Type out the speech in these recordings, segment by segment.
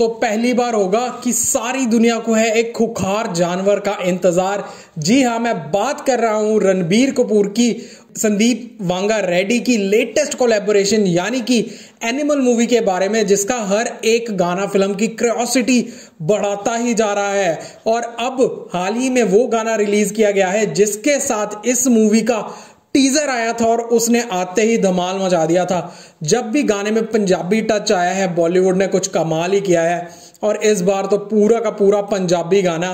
तो पहली बार होगा कि सारी दुनिया को है एक खुखार जानवर का इंतज़ार। जी हाँ मैं बात कर रहा हूँ रणबीर कपूर की, संदीप वांगा रेड्डी की लेटेस्ट कोलेबोरेशन यानी कि एनिमल मूवी के बारे में, जिसका हर एक गाना फ़िल्म की क्रियोसिटी बढ़ाता ही जा रहा है। और अब हाल ही में वो गाना रिलीज़ किया गया है, जिसके साथ इस मूवी का टीजर आया था और उसने आते ही धमाल मचा दिया था। जब भी गाने में पंजाबी टच आया है, बॉलीवुड ने कुछ कमाल ही किया है और इस बार तो पूरा का पूरा पंजाबी गाना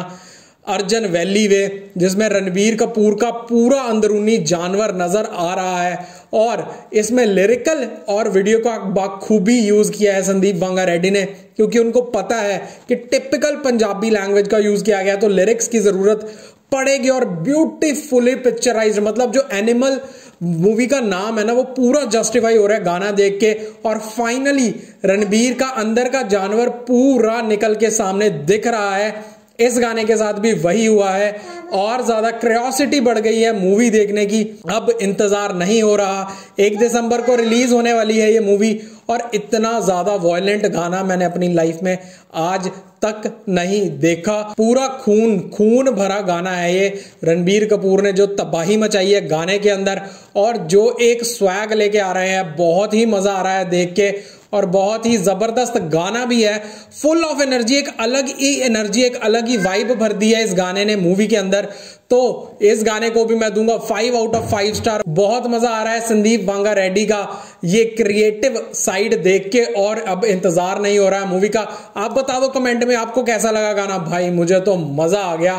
अर्जन वैली वे, जिसमें रणबीर कपूर का पूरा अंदरूनी जानवर नज़र आ रहा है और इसमें लिरिकल और वीडियो का बाखूबी यूज़ किया है संदीप वांगा रेड्डी ने, क्योंकि उनको पता है कि टिपिकल पंजाबी लैंग्वेज का यूज़ किया गया तो लिरिक्स की ज़रूरत पड़ेगी और ब्यूटीफुली पिक्चराइज मतलब जो एनिमल मूवी का नाम है ना, वो पूरा जस्टिफाई हो रहा है गाना देख के। और फाइनली रणबीर का अंदर का जानवर पूरा निकल के सामने दिख रहा है। इस गाने के साथ भी वही हुआ है। और ज़्यादा क्रियोसिटी बढ़ गई है मूवी देखने की। अब इंतज़ार नहीं हो रहा। एक दिसंबर को रिलीज़ होने वाली है ये मूवी और इतना ज़्यादा वॉयलेंट गाना मैंने अपनी लाइफ में आज तक नहीं देखा। पूरा खून खून भरा गाना है ये। रणबीर कपूर ने जो तबाही मचाई है गाने के अंदर और जो एक स्वैग लेके आ रहे हैं, बहुत ही मज़ा आ रहा है देख के। और बहुत ही ज़बरदस्त गाना भी है। फुल ऑफ़ एनर्जी एक अलग ही एनर्जी एक अलग ही वाइब भर दी है इस गाने ने मूवी के अंदर। तो इस गाने को भी मैं दूँगा five out of five star बहुत मज़ा आ रहा है संदीप बांगा रेड्डी का ये क्रिएटिव साइड देख के और अब इंतज़ार नहीं हो रहा है मूवी का। आप बता दो कमेंट में आपको कैसा लगा गाना? भाई, मुझे तो मज़ा आ गया।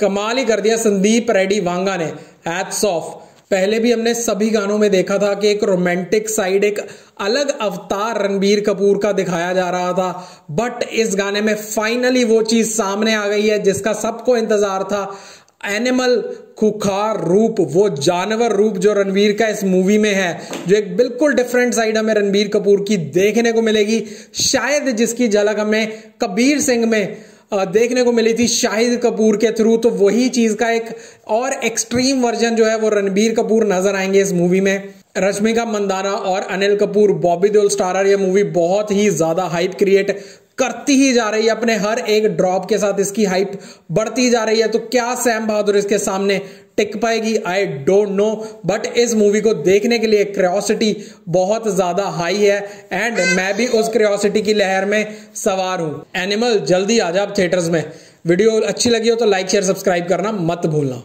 कमाल ही कर दिया संदीप रेड्डी वांगा ने। हैट्स ऑफ़ पहले भी हमने सभी गानों में देखा था कि एक रोमांटिक साइड एक अलग अवतार रणबीर कपूर का दिखाया जा रहा था। बट इस गाने में फाइनली वो चीज़ सामने आ गई है, जिसका सबको इंतज़ार था। एनिमल खुखार रूप, वो जानवर रूप जो रणवीर का इस मूवी में है, जो एक बिल्कुल डिफरेंट साइड हमें रणबीर कपूर की देखने को मिलेगी। शायद जिसकी झलक हमें कबीर सिंह में देखने को मिली थी शाहिद कपूर के थ्रू तो वही चीज़ का एक और एक्सट्रीम वर्जन जो है वो रणबीर कपूर नज़र आएँगे इस मूवी में। रश्मिका मंदाना और अनिल कपूर, बॉबी देओल स्टारर यह मूवी बहुत ही ज़्यादा हाइप क्रिएट करती ही जा रही है, अपने हर एक ड्रॉप के साथ इसकी हाइप बढ़ती जा रही है। तो क्या सैम बहादुर इसके सामने टिक पाएगी? आई डोंट नो बट इस मूवी को देखने के लिए क्रियोसिटी बहुत ज़्यादा हाई है। एंड मैं भी उस क्रियोसिटी की लहर में सवार हूँ। एनिमल जल्दी आ जाए थिएटर्स में। वीडियो अच्छी लगी हो तो लाइक शेयर सब्सक्राइब करना मत भूलना।